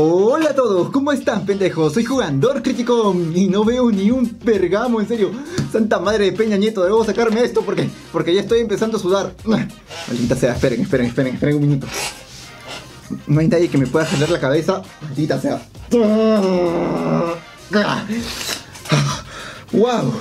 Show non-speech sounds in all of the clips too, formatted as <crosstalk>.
Hola a todos, ¿cómo están pendejos? Soy jugador crítico y no veo ni un pergamo, en serio. Santa madre de Peña Nieto, debo sacarme esto porque, porque ya estoy empezando a sudar. Maldita sea, esperen, esperen, esperen, esperen un minuto. No hay nadie que me pueda jalar la cabeza. Maldita sea. ¡Wow!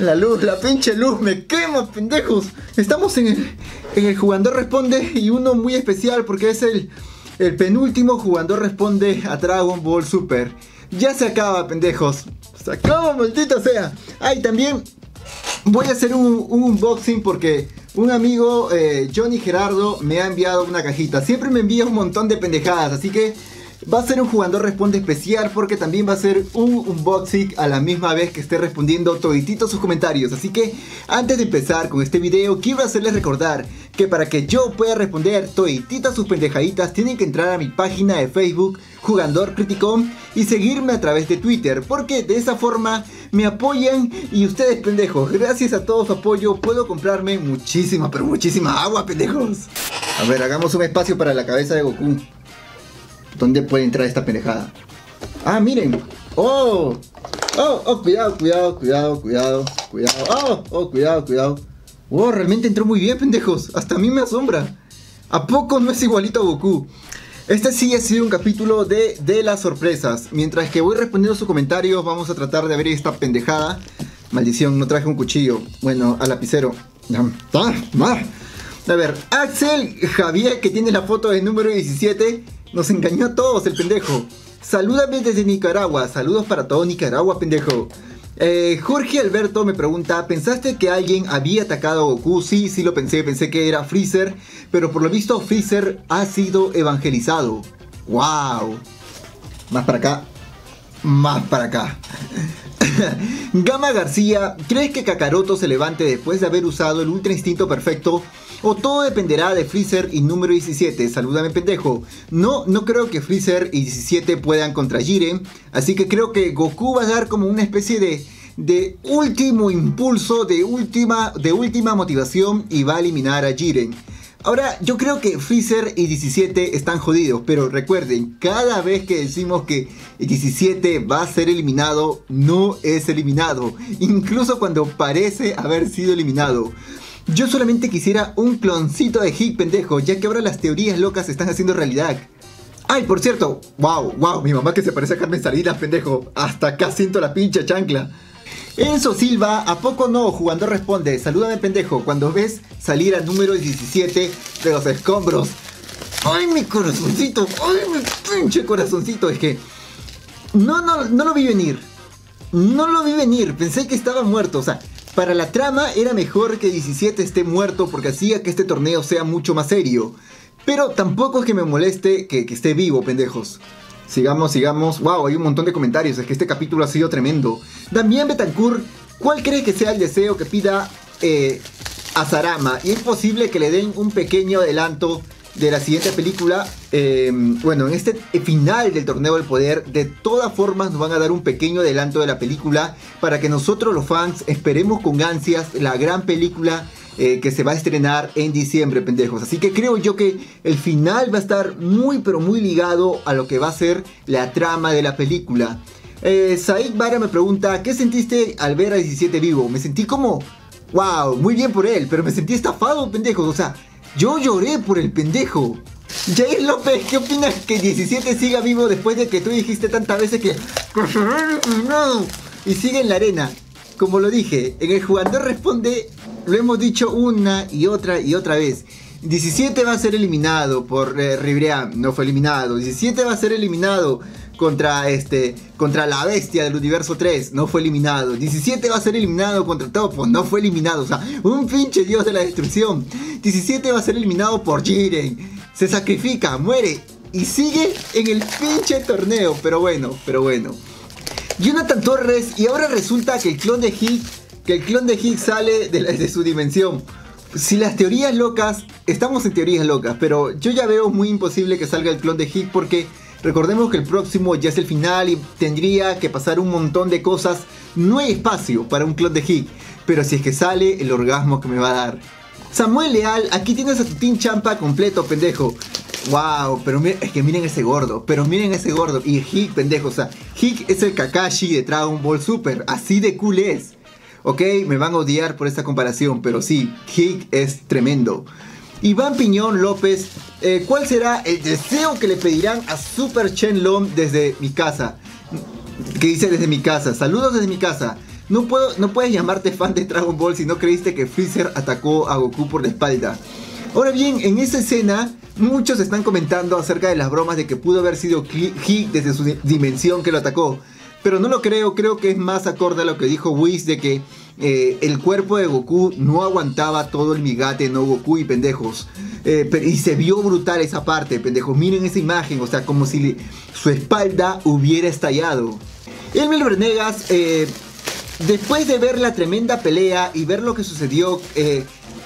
La luz, la pinche luz, me quema, pendejos. Estamos en el, en el jugador responde y uno muy especial porque es el, el penúltimo jugador responde a Dragon Ball Super. Ya se acaba, pendejos. Se acaba, maldita sea. Ay, también voy a hacer un, unboxing porque un amigo, eh, Johnny Gerardo, me ha enviado una cajita. Siempre me envía un montón de pendejadas, así que va a ser un jugador responde especial porque también va a ser un unboxing a la misma vez que esté respondiendo todititos sus comentarios. Así que antes de empezar con este video, quiero hacerles recordar que para que yo pueda responder todititas sus pendejaditas, tienen que entrar a mi página de Facebook, Jugador Criticom, y seguirme a través de Twitter, porque de esa forma me apoyan y ustedes pendejos, gracias a todo su apoyo puedo comprarme muchísima, pero muchísima agua pendejos. A ver, hagamos un espacio para la cabeza de Goku. ¿Dónde puede entrar esta pendejada? Ah, miren. Oh. Oh, oh, cuidado, cuidado, cuidado, cuidado, cuidado. Oh, oh, cuidado, cuidado. Oh, realmente entró muy bien, pendejos. Hasta a mí me asombra. ¿A poco no es igualito a Goku? Este sí ha sido un capítulo de, de las sorpresas. Mientras que voy respondiendo sus comentarios, vamos a tratar de abrir esta pendejada. Maldición, no traje un cuchillo. Bueno, al lapicero. A ver, Axel Javier, que tiene la foto del número 17, nos engañó a todos el pendejo. Salúdame desde Nicaragua. Saludos para todo Nicaragua, pendejo. Eh, Jorge Alberto me pregunta, ¿pensaste que alguien había atacado a Goku? Sí, sí lo pensé, pensé que era Freezer, pero por lo visto Freezer ha sido evangelizado. ¡Wow! Más para acá, más para acá. <laughs> Gama García, ¿crees que Kakaroto se levante después de haber usado el Ultra Instinto Perfecto o todo dependerá de Freezer y número 17. Salúdame pendejo. No, no creo que Freezer y 17 puedan contra Jiren. Así que creo que Goku va a dar como una especie de, de último impulso, de última, de última motivación y va a eliminar a Jiren. Ahora, yo creo que Freezer y 17 están jodidos, pero recuerden, cada vez que decimos que 17 va a ser eliminado, no es eliminado, incluso cuando parece haber sido eliminado. Yo solamente quisiera un cloncito de Hick, pendejo, ya que ahora las teorías locas se están haciendo realidad. Ay, por cierto, wow, wow, mi mamá que se parece a Carmen Salinas, pendejo. Hasta acá siento la pincha chancla. Enzo Silva, ¿a poco no? Jugando responde, salúdame pendejo, cuando ves salir al número 17 de los escombros. Ay, mi corazoncito, ay, mi pinche corazoncito, es que... No, no, no lo vi venir. No lo vi venir, pensé que estaba muerto, o sea, para la trama era mejor que 17 esté muerto porque hacía que este torneo sea mucho más serio. Pero tampoco es que me moleste que, esté vivo, pendejos. Sigamos, sigamos. Wow, hay un montón de comentarios. Es que este capítulo ha sido tremendo. Damián Betancourt, ¿cuál cree que sea el deseo que pida eh, a Sarama? Y es posible que le den un pequeño adelanto de la siguiente película, eh, bueno, en este final del torneo del poder, de todas formas nos van a dar un pequeño adelanto de la película para que nosotros los fans esperemos con ansias la gran película eh, que se va a estrenar en diciembre, pendejos. Así que creo yo que el final va a estar muy pero muy ligado a lo que va a ser la trama de la película. Eh, Said Vara me pregunta, ¿qué sentiste al ver a 17 vivo? Me sentí como, wow, muy bien por él, pero me sentí estafado, pendejos. O sea, yo lloré por el pendejo. Jair López, ¿qué opinas que 17 siga vivo después de que tú dijiste tantas veces que... <laughs> Y sigue en la arena. Como lo dije, en el jugador responde, lo hemos dicho una y otra y otra vez. 17 va a ser eliminado por eh, no fue eliminado. 17 va a ser eliminado contra este contra la bestia del universo 3, no fue eliminado. 17 va a ser eliminado contra Topo, no fue eliminado. O sea, un pinche dios de la destrucción. 17 va a ser eliminado por Jiren. Se sacrifica, muere y sigue en el pinche torneo. Pero bueno, pero bueno. Jonathan Torres y ahora resulta que el clon de Higgs, que el clon de Higgs sale de, de su dimensión. Si las teorías locas, estamos en teorías locas, pero yo ya veo muy imposible que salga el clon de Higgs porque Recordemos que el próximo ya es el final y tendría que pasar un montón de cosas. No hay espacio para un clon de Higg, pero si es que sale, el orgasmo que me va a dar. Samuel Leal, aquí tienes a tu Team Champa completo, pendejo. Wow, pero es que miren ese gordo, pero miren ese gordo. Y Hick, pendejo, o sea, Hick es el Kakashi de Dragon Ball Super, así de cool es. Ok, me van a odiar por esta comparación, pero sí, Hick es tremendo. Iván Piñón López, eh, ¿cuál será el deseo que le pedirán a Super Long desde mi casa? Que dice desde mi casa, saludos desde mi casa. No, puedo, no puedes llamarte fan de Dragon Ball si no creíste que Freezer atacó a Goku por la espalda. Ahora bien, en esa escena, muchos están comentando acerca de las bromas de que pudo haber sido He desde su dimensión que lo atacó. Pero no lo creo, creo que es más acorde a lo que dijo Whis de que eh, el cuerpo de Goku no aguantaba todo el migate, no Goku y pendejos. Eh, y se vio brutal esa parte, pendejos. Miren esa imagen, o sea, como si su espalda hubiera estallado. Elmer Vernegas, eh, después de ver la tremenda pelea y ver lo que sucedió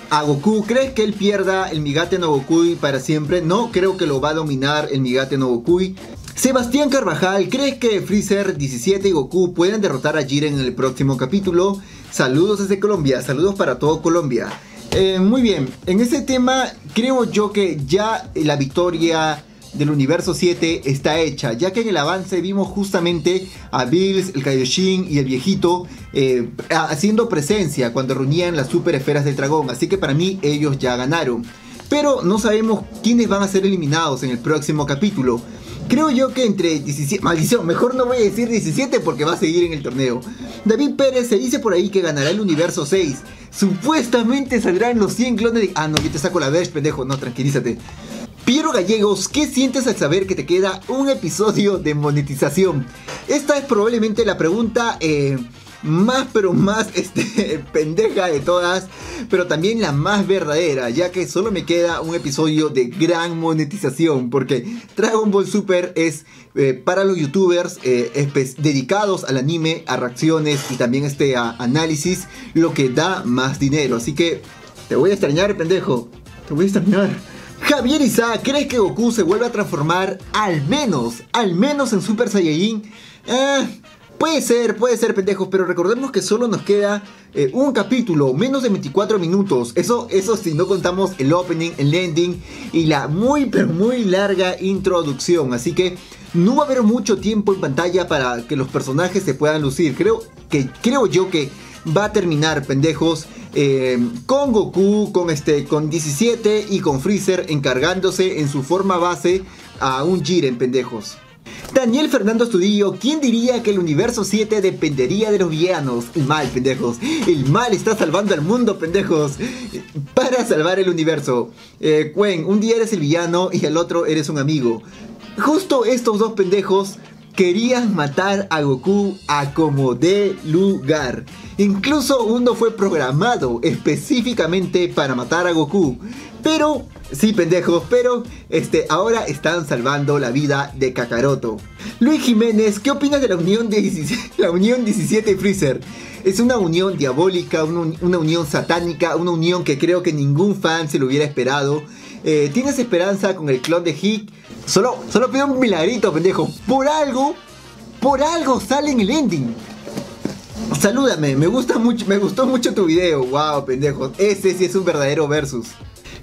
a Goku, ¿crees que él pierda el Migate no Gokui para siempre? No, creo que lo va a dominar el Migate no Gokui. Sebastián Carvajal, ¿crees que Freezer 17 y Goku pueden derrotar a Jiren en el próximo capítulo? Saludos desde Colombia, saludos para todo Colombia. Eh, muy bien, en ese tema creo yo que ya la victoria del universo 7 está hecha, ya que en el avance vimos justamente a Bills, el Kaioshin y el viejito eh, haciendo presencia cuando reunían las super esferas del dragón, así que para mí ellos ya ganaron. Pero no sabemos quiénes van a ser eliminados en el próximo capítulo. Creo yo que entre 17... Maldición, mejor no voy a decir 17 porque va a seguir en el torneo. David Pérez se dice por ahí que ganará el universo 6. Supuestamente saldrán los 100 clones de... Ah, no, yo te saco la vez, pendejo. No, tranquilízate. Piero Gallegos, ¿qué sientes al saber que te queda un episodio de monetización? Esta es probablemente la pregunta... Eh, más pero más <laughs> este, pendeja de todas, pero también la más verdadera, ya que solo me queda un episodio de gran monetización, porque Dragon Ball Super es eh, para los youtubers eh, dedicados al anime, a reacciones y también este a análisis, lo que da más dinero. Así que te voy a extrañar, pendejo, te voy a extrañar. Javier Isa, ¿crees que Goku se vuelve a transformar al menos, al menos en Super Saiyajin? Eh, Puede ser, puede ser, pendejos, pero recordemos que solo nos queda eh, un capítulo, menos de 24 minutos. Eso, eso si no contamos el opening, el ending y la muy, pero muy larga introducción. Así que no va a haber mucho tiempo en pantalla para que los personajes se puedan lucir. Creo que, creo yo que va a terminar, pendejos, eh, con Goku, con, este, con 17 y con Freezer encargándose en su forma base a un Jiren, pendejos. Daniel Fernando Estudillo, ¿quién diría que el universo 7 dependería de los villanos? El mal, pendejos. El mal está salvando al mundo, pendejos. Para salvar el universo. Eh, un día eres el villano y al otro eres un amigo. Justo estos dos pendejos querían matar a Goku a como de lugar. Incluso uno fue programado específicamente para matar a Goku. Pero, sí pendejos, pero este, ahora están salvando la vida de Kakaroto. Luis Jiménez, ¿qué opinas de la unión, de 17, <laughs> la unión 17 y Freezer? Es una unión diabólica, una, unión satánica, una unión que creo que ningún fan se lo hubiera esperado. Eh, ¿Tienes esperanza con el clon de Hick? Solo, solo pido un milagrito, pendejo. Por algo, por algo sale en el ending. Salúdame, me gusta mucho, me gustó mucho tu video. Wow, pendejo. Ese sí es un verdadero versus.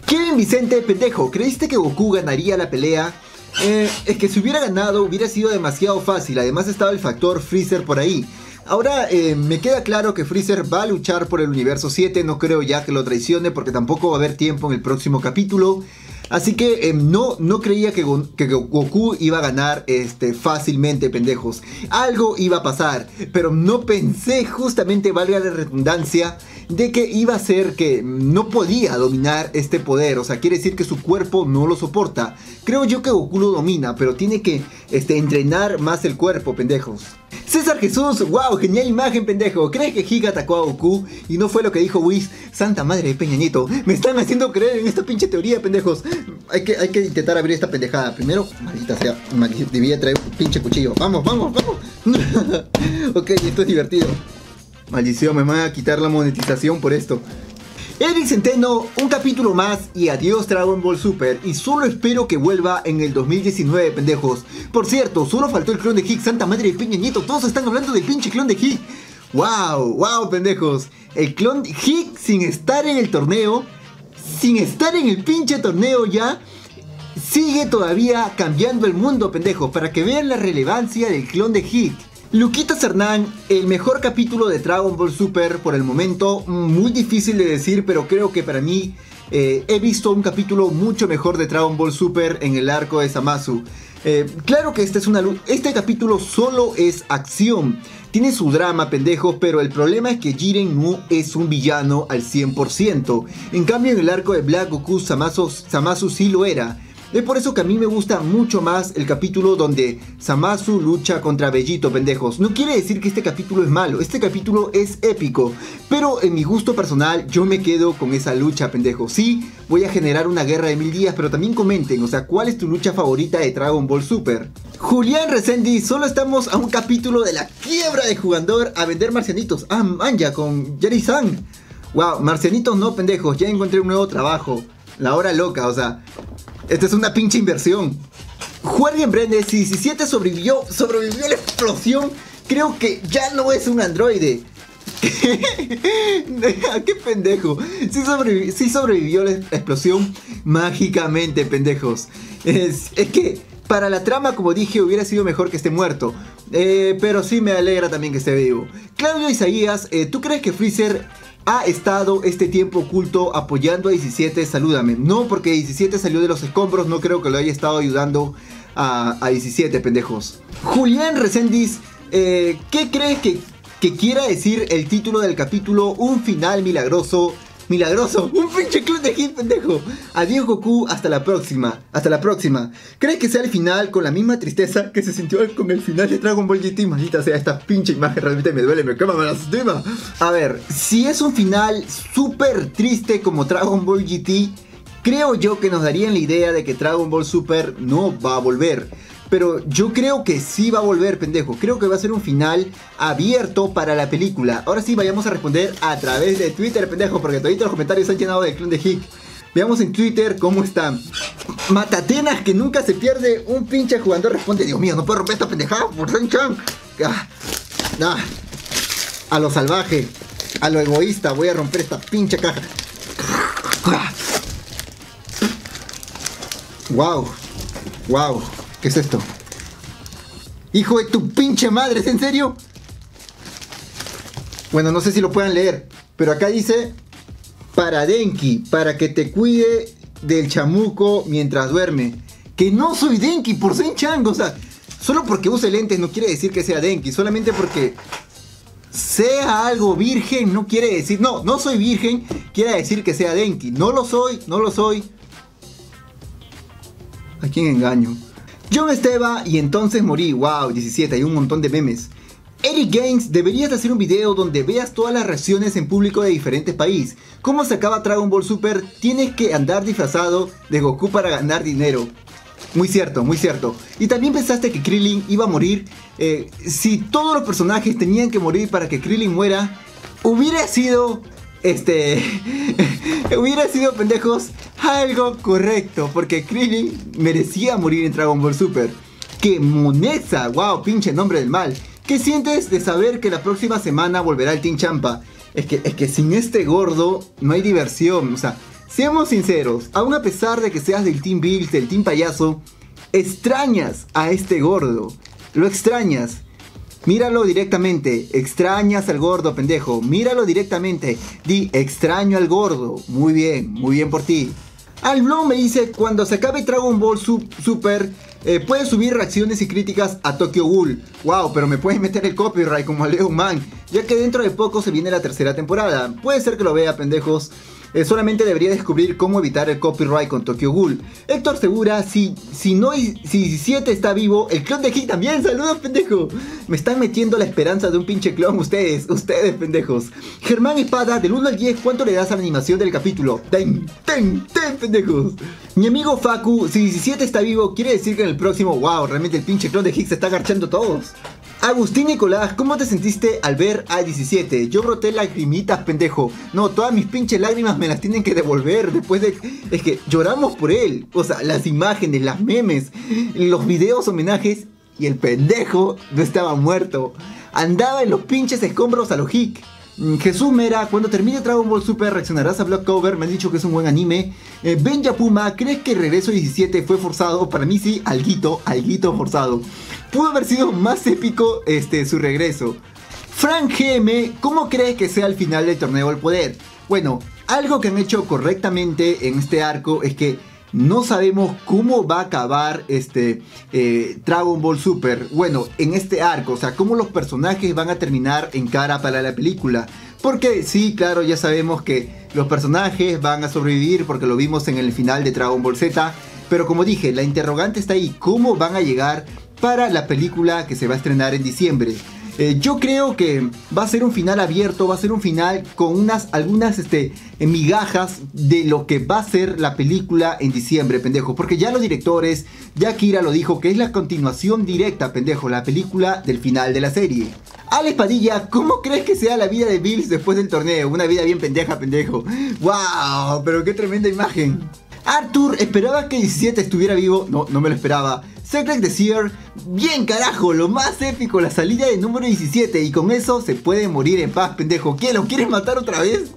Kevin Vicente, pendejo, ¿creíste que Goku ganaría la pelea? Eh, es que si hubiera ganado hubiera sido demasiado fácil, además estaba el factor Freezer por ahí. Ahora eh, me queda claro que Freezer va a luchar por el universo 7, no creo ya que lo traicione porque tampoco va a haber tiempo en el próximo capítulo. Así que em, no, no creía que, Goku iba a ganar este, fácilmente, pendejos. Algo iba a pasar, pero no pensé justamente, valga la redundancia, de que iba a ser que no podía dominar este poder. O sea, quiere decir que su cuerpo no lo soporta. Creo yo que Goku lo domina, pero tiene que este, entrenar más el cuerpo, pendejos. César Jesús, wow, genial imagen, pendejo. ¿Crees que Giga atacó a Goku y no fue lo que dijo Whis? Santa madre de Peñañito, me están haciendo creer en esta pinche teoría, pendejos. Hay que, hay que intentar abrir esta pendejada. Primero, maldita sea, debía traer un pinche cuchillo. Vamos, vamos, vamos. <laughs> ok, esto es divertido. Maldición, me van a quitar la monetización por esto. Eric Centeno, un capítulo más y adiós Dragon Ball Super. Y solo espero que vuelva en el 2019, pendejos. Por cierto, solo faltó el clon de Hick, Santa Madre de Piña Nieto. Todos están hablando del pinche clon de Hick. ¡Wow! ¡Wow, pendejos! El clon Hick sin estar en el torneo, sin estar en el pinche torneo ya, sigue todavía cambiando el mundo, pendejo, para que vean la relevancia del clon de Hit. Luquita Cernán, el mejor capítulo de Dragon Ball Super por el momento, muy difícil de decir, pero creo que para mí eh, he visto un capítulo mucho mejor de Dragon Ball Super en el arco de Samasu. Eh, claro que este, es una, este capítulo solo es acción. Tiene su drama, pendejo, pero el problema es que Jiren no es un villano al 100%. En cambio, en el arco de Black Goku, Samasu, Samasu sí lo era. Es por eso que a mí me gusta mucho más el capítulo donde Samasu lucha contra Bellito, pendejos. No quiere decir que este capítulo es malo, este capítulo es épico. Pero en mi gusto personal, yo me quedo con esa lucha, pendejos. Sí, voy a generar una guerra de mil días, pero también comenten, o sea, ¿cuál es tu lucha favorita de Dragon Ball Super? Julián Resendi, solo estamos a un capítulo de la quiebra de jugador a vender marcianitos. Ah, manja, con Jerry San. Wow, marcianitos no, pendejos, ya encontré un nuevo trabajo. La hora loca, o sea, esta es una pinche inversión. Juergen Brende, si 17 sobrevivió, sobrevivió a la explosión, creo que ya no es un androide. <laughs> ¿Qué pendejo? Sí, sobrevivió la explosión mágicamente, pendejos. Es, que para la trama, como dije, hubiera sido mejor que esté muerto. Eh, pero sí me alegra también que esté vivo. Claudio Isaías, eh, ¿tú crees que Freezer ha estado este tiempo oculto apoyando a 17, salúdame. No, porque 17 salió de los escombros, no creo que lo haya estado ayudando a, 17, pendejos. Julián Resendiz, eh, ¿qué crees que, que quiera decir el título del capítulo Un final milagroso Milagroso. Un pinche club de hit, pendejo. Adiós, Goku. Hasta la próxima. Hasta la próxima. ¿Crees que sea el final con la misma tristeza que se sintió con el final de Dragon Ball GT? Maldita sea, esta pinche imagen realmente me duele, me quema, me lastima. A ver, si es un final súper triste como Dragon Ball GT, creo yo que nos darían la idea de que Dragon Ball Super no va a volver. Pero yo creo que sí va a volver, pendejo. Creo que va a ser un final abierto para la película. Ahora sí, vayamos a responder a través de Twitter, pendejo, porque todos los comentarios se han llenado de clon de Hick. Veamos en Twitter cómo están. Matatenas que nunca se pierde un pinche jugador responde, Dios mío, no puedo romper esta pendejada por San ah, ah, a lo salvaje, a lo egoísta, voy a romper esta pinche caja. Wow, wow. ¿Qué es esto? Hijo de tu pinche madre, ¿es en serio? Bueno, no sé si lo puedan leer, pero acá dice para Denki, para que te cuide del chamuco mientras duerme. Que no soy Denki por ser chango, o sea, solo porque use lentes no quiere decir que sea Denki, solamente porque sea algo virgen no quiere decir, no, no soy virgen, quiere decir que sea Denki. No lo soy, no lo soy. ¿A quién engaño? John Esteba y entonces morí. Wow, 17, hay un montón de memes. Eric Games, deberías hacer un video donde veas todas las reacciones en público de diferentes países. ¿Cómo se acaba Dragon Ball Super? Tienes que andar disfrazado de Goku para ganar dinero. Muy cierto, muy cierto. Y también pensaste que Krillin iba a morir. Eh, si todos los personajes tenían que morir para que Krillin muera, hubiera sido este <laughs> hubiera sido pendejos algo correcto porque Krillin merecía morir en Dragon Ball Super. ¡Qué moneza! ¡Wow! Pinche nombre del mal. ¿Qué sientes de saber que la próxima semana volverá el Team Champa? Es que, es que sin este gordo no hay diversión. O sea, seamos sinceros, aún a pesar de que seas del Team Bills, del Team Payaso, extrañas a este gordo. Lo extrañas. Míralo directamente. Extrañas al gordo, pendejo. Míralo directamente. Di, extraño al gordo. Muy bien, muy bien por ti. Al me dice, cuando se acabe Dragon Ball Super, eh, puedes subir reacciones y críticas a Tokyo Ghoul. Wow, pero me puedes meter el copyright como a Leo Man, ya que dentro de poco se viene la tercera temporada. Puede ser que lo vea, pendejos. Eh, solamente debería descubrir cómo evitar el copyright con Tokyo Ghoul. Héctor Segura, si, si no si 17 está vivo, el clon de Hit también, <laughs> saludos pendejo. Me están metiendo la esperanza de un pinche clon ustedes, ustedes pendejos. Germán Espada, del 1 al 10, ¿cuánto le das a la animación del capítulo? Ten, ten, ten pendejos. Mi amigo Facu, si 17 está vivo, quiere decir que en el próximo, wow, realmente el pinche clon de se está agarchando todos. Agustín Nicolás, ¿cómo te sentiste al ver a 17? Yo broté lagrimitas, pendejo. No, todas mis pinches lágrimas me las tienen que devolver después de... Es que lloramos por él. O sea, las imágenes, las memes, los videos homenajes y el pendejo no estaba muerto. Andaba en los pinches escombros a los hic. Mm, Jesús Mera, cuando termine Dragon Ball Super reaccionarás a Black Cover, me han dicho que es un buen anime. Eh, Benja Puma, ¿crees que el regreso 17 fue forzado? Para mí sí, alguito, alguito forzado. Pudo haber sido más épico este, su regreso. Frank GM, ¿cómo crees que sea el final del torneo del poder? Bueno, algo que han hecho correctamente en este arco es que no sabemos cómo va a acabar este eh, Dragon Ball Super. Bueno, en este arco, o sea, cómo los personajes van a terminar en cara para la película. Porque sí, claro, ya sabemos que los personajes van a sobrevivir porque lo vimos en el final de Dragon Ball Z. Pero como dije, la interrogante está ahí, ¿cómo van a llegar para la película que se va a estrenar en diciembre? Eh, yo creo que va a ser un final abierto, va a ser un final con unas, algunas este, migajas de lo que va a ser la película en diciembre, pendejo. Porque ya los directores, ya Kira lo dijo, que es la continuación directa, pendejo, la película del final de la serie. Alex Padilla, ¿cómo crees que sea la vida de Bills después del torneo? Una vida bien pendeja, pendejo. ¡Wow! Pero qué tremenda imagen. Arthur, ¿esperaba que 17 estuviera vivo? No, no me lo esperaba. Secret Desire, bien carajo, lo más épico, la salida de número 17 y con eso se puede morir en paz, pendejo. ¿Qué? ¿Lo quieres matar otra vez?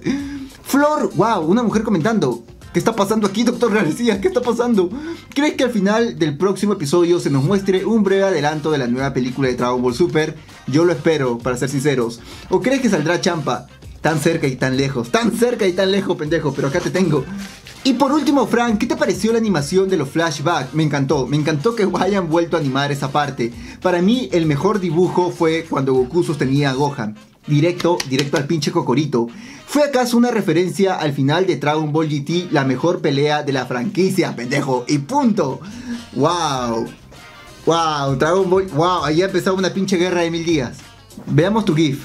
Flor, wow, una mujer comentando. ¿Qué está pasando aquí, doctor García? ¿Qué está pasando? ¿Crees que al final del próximo episodio se nos muestre un breve adelanto de la nueva película de Dragon Ball Super? Yo lo espero, para ser sinceros. ¿O crees que saldrá Champa? Tan cerca y tan lejos, tan cerca y tan lejos, pendejo, pero acá te tengo. Y por último, Frank, ¿qué te pareció la animación de los flashbacks? Me encantó, me encantó que <laughs> hayan vuelto a animar esa parte. Para mí, el mejor dibujo fue cuando Goku sostenía a Gohan. Directo, directo al pinche cocorito. ¿Fue acaso una referencia al final de Dragon Ball GT, la mejor pelea de la franquicia, pendejo? Y punto. ¡Wow! ¡Wow! Dragon Ball. ¡Wow! Ahí ha empezado una pinche guerra de mil días. Veamos tu GIF.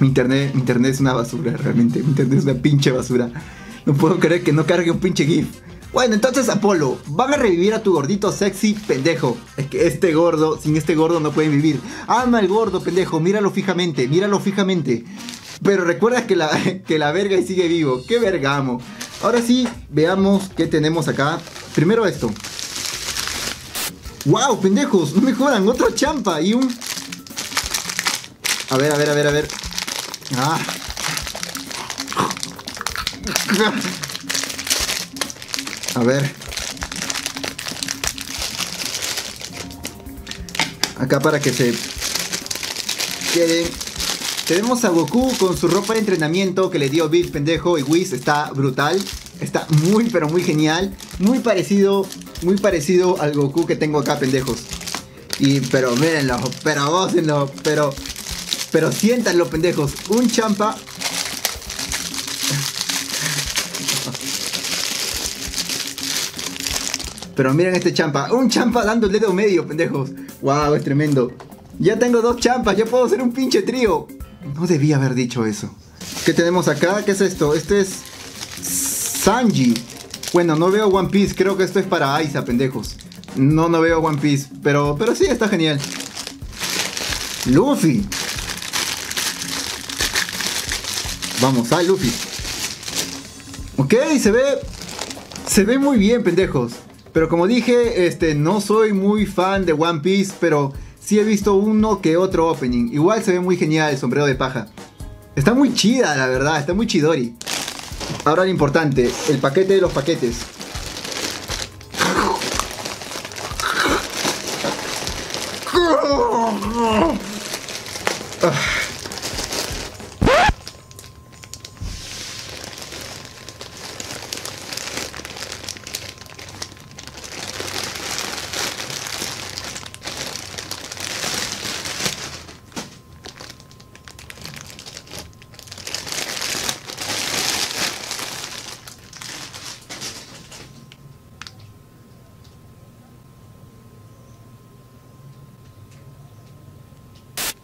Internet, mi internet es una basura, realmente. Mi internet es una pinche basura. No puedo creer que no cargue un pinche GIF. Bueno, entonces Apolo, van a revivir a tu gordito sexy pendejo. Es que este gordo, sin este gordo no pueden vivir. Ama el gordo pendejo, míralo fijamente, míralo fijamente. Pero recuerda que la, <laughs> que la verga y sigue vivo. ¡Qué vergamo! Ahora sí, veamos qué tenemos acá. Primero esto. ¡Wow, pendejos! No me jodan, otro champa y un... A ver, a ver, a ver, a ver. Ah. A ver. Acá para que se queden. Tenemos a Goku con su ropa de entrenamiento que le dio Bill pendejo y Whis está brutal. Está muy pero muy genial. Muy parecido, muy parecido al Goku que tengo acá, pendejos. Y pero mírenlo, pero gócenlo, pero pero siéntanlo, pendejos. Un champa Pero miren este champa. Un champa dando el dedo medio, pendejos. Wow, es tremendo. Ya tengo dos champas, ya puedo hacer un pinche trío. No debía haber dicho eso. ¿Qué tenemos acá? ¿Qué es esto? Este es Sanji. Bueno, no veo One Piece, creo que esto es para Aiza, pendejos. No, no veo One Piece, pero, pero sí, está genial. Luffy. Vamos, a Luffy. Ok, se ve... Se ve muy bien, pendejos. Pero como dije, este, no soy muy fan de One Piece, pero sí he visto uno que otro opening. Igual se ve muy genial el sombrero de paja. Está muy chida, la verdad, está muy chidori. Ahora lo importante, el paquete de los paquetes.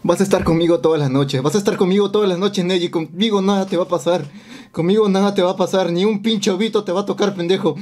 Vas a estar conmigo todas las noches. Vas a estar conmigo todas las noches, Neji. Conmigo nada te va a pasar. Conmigo nada te va a pasar. Ni un pinche ovito te va a tocar, pendejo.